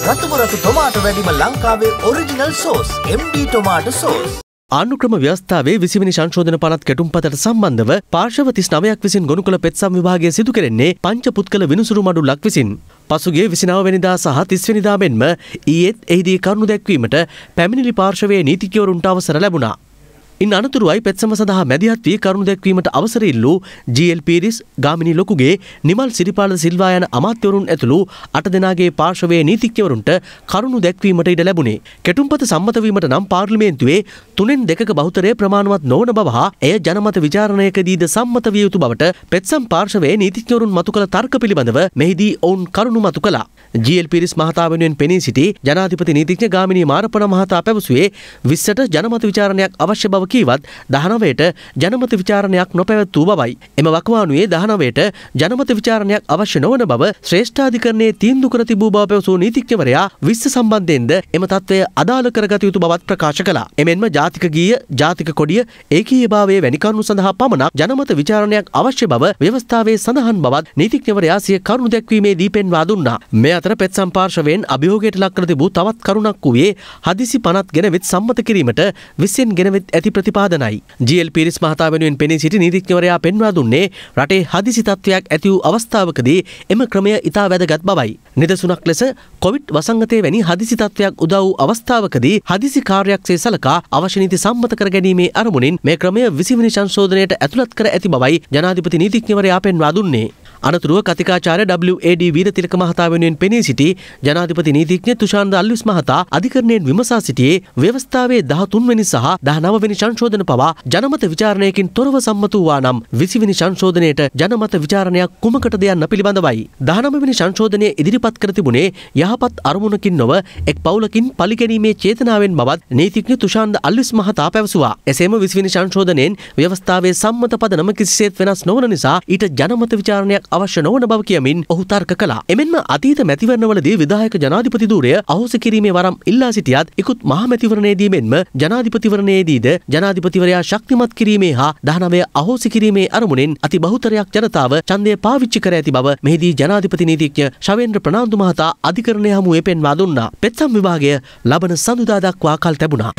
රතුම රතු ටොමාටෝ වැඩිම ලංකාවේ original sauce MD tomato sauce. ආණුක්‍රම ව්‍යවස්ථාවේ විසිවිනි සංශෝධන පනත් කැටුම්පතට සම්බන්ධව පාර්ශව තිස් නවයක් විසින් ගොනු කළ පෙත්සම් විභාගය සිදු කෙරෙන්නේ පංච පුත්කල විනුසුරු මඩුල්ලක් විසින්. පසුගේ විසිනාවනිදා සහ තිස්වනිදා මෙන්ම ඊයේත් එහිදී කරුණු දැක්වීමට පැමිණිලි පාර්ශවයේ නීතිකවරුන්ට අවසර ලැබුණා. ඉන් අනතුරුවයි පෙත්සම සඳහා මැදිහත් වී කරුණු දැක්වීමට අවසර ඉල්ලූ ජීඑල් පීරිස් ගාමිණී ලොකුගේ නිමල් සිරිපාල සිල්වා යන අමාත්‍යවරුන් ඇතුළු අට දෙනාගේ පාර්ශවයේ නීතිඥවරුන්ට කරුණු දැක්වීමට ඉඩ ලැබුණේ. කෙටුම්පත සම්මත වීමට නම් පාර්ලිමේන්තුවේ තුනෙන් දෙකක බහුතරය ප්‍රමාණවත් නොවන බව හා එය ජනමත විචාරණයකදීද සම්මත විය යුතු බවට පෙත්සම් පාර්ශවයේ නීතිඥවරුන් මතු කළ තර්ක පිළිබඳව මෙහිදී ඔවුන් කරුණු මතු කළා. ජීඑල් පිරිස් මහතා වෙනුවෙන් පෙනී සිටි ජනාධිපති නීතිඥ ගාමිණී මාරපන මහතා පැවසුවේ විස්සට ජනමත විචාරණයක් අවශ්‍ය බව කීවත් දහනවයට ජනමත විචාරණයක් නොපැවැත් වූ බවයි. එම වකවානුවේ දහනවයට ජනමත විචාරණයක් අවශ්‍ය නොවන බව ශ්‍රේෂ්ඨාධිකරණයේ තීන්දුව කර තිබූ බව පැවසූ නීතිඥවරයා විස්ස සම්බන්ධයෙන්ද එම තත්ත්වය අදාළ කරගත යුතු බවත් ප්‍රකාශ කළා. එමෙන්ම ජාතික ගීය ජාතික කොඩිය ඒකීයභාවයේ වැනි කරුණු සඳහා පමණක් ජනමත විචාරණයක් අවශ්‍ය බව ව්‍යවස්ථාවේ සඳහන් බවත් නීතිඥවරයා සිය කරුණු දැක්වීමේදී පෙන්වා දුන්නා. මේ අතර පෙත් සම්පාර්ශවයෙන් අභියෝගයට ලක් කර තිබූ තවත් කරුණක් වූයේ හදිසි පනත් ගෙනවිත් සම්මත කිරීමට විසින් ගෙනවිත් ඇති ප්‍රතිපාදනයි. ජීල් පිරිස් මහතා වෙනුවෙන් පෙනී සිටි නීතිඥවරයා පෙන්වා දුන්නේ රටේ හදිසි තත්ත්වයක් ඇති වූ අවස්ථාවකදී එම ක්‍රමය ඉතා වැදගත් බවයි. නිදසුනක් ලෙස කොවිඩ් වසංගතය වැනි හදිසි තත්ත්වයක් උදා වූ අවස්ථාවකදී හදිසි කාර්යක්සේ සලකා අවශ්‍ය නීති සම්මත කර ගැනීමේ අරමුණින් මේ ක්‍රමය විසිවනි සංශෝධනයට ඇතුළත් කර ඇති බවයි ජනාධිපති නීතිඥවරයා පෙන්වා දුන්නේ. අනතුරුව කතිකාචාර්ය WAD වීරතිලක මහතා වෙනුවෙන් පෙනී සිටි ජනාධිපති නීතිඥ තුෂාන්ද අල්විස් මහතා අධිකරණයෙන් විමසා සිටියේ ව්‍යවස්ථාවේ 13 වෙනි සහ 19 වෙනි සංශෝධන පවා ජනමත විචාරණයකින් තොරව සම්මත වූවා නම් 20 වෙනි සංශෝධනයට ජනමත විචාරණයක් කුමකටද යන්න පිළිබඳවයි. 19 වෙනි සංශෝධනය ඉදිරිපත් කර තිබුණේ යහපත් අරමුණකින් නොව එක් පවුලකින් පලිගැනීමේ චේතනාවෙන් බවත් නීතිඥ තුෂාන්ද අල්විස් මහතා පැවසුවා. එසේම 20 වෙනි සංශෝධනයෙන් ව්‍යවස්ථාවේ සම්මත පදනම කිසිසේත් වෙනස් නොවන නිසා ඊට ජනමත විචාරණයක් අවශ්‍ය නොවන බව කියමින් ඔහු තර්ක කළා. එමෙන්ම අතීත මැතිවරණවලදී විධායක ජනාධිපති ධූරය අහෝසි කිරීමේ වරම් ඉල්ලා සිටියත් ඉකුත් මහ මැතිවරණයේදී මෙන්ම ජනාධිපතිවරණයේදීද ජනාධිපතිවරයා ශක්තිමත් කිරීමේ හා දහනවය අහෝසි කිරීමේ අරමුණෙන් අති බහුතරයක් ජනතාව ඡන්දය පාවිච්චි කර ඇති බව මෙහිදී ජනාධිපති නීතිඥ ශවේන්ද්‍ර ප්‍රනාන්දු මහතා අධිකරණය හමුවේ පෙන්වා දුන්නා. පෙත්සම් විභාගය ලබන සඳුදා දක්වා කල් තැබුණා.